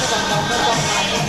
Các bạn.